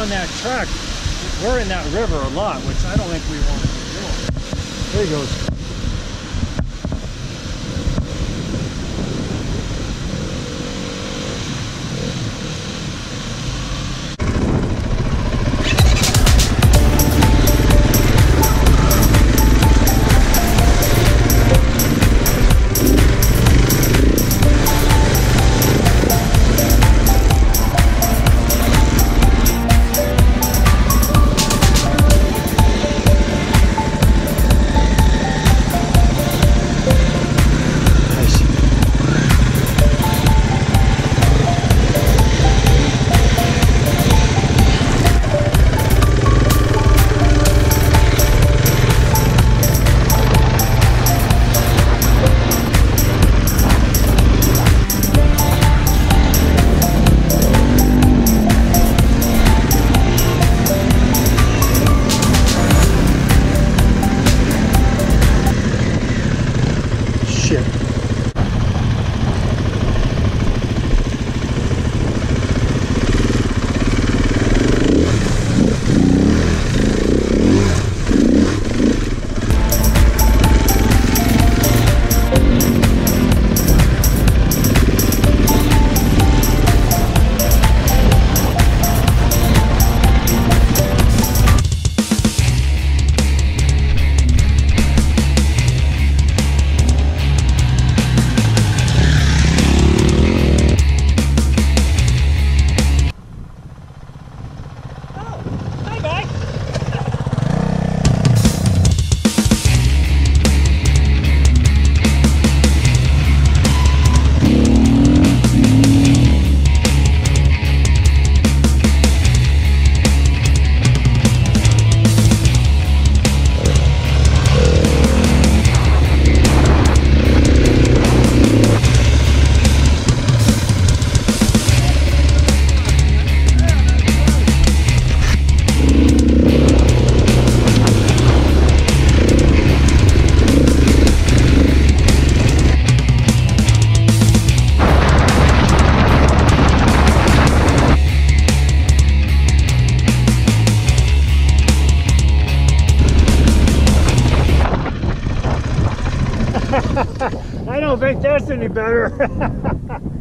on that track, we're in that river a lot, which I don't think we want to be doing. There he goes. вообще. I don't think that's any better.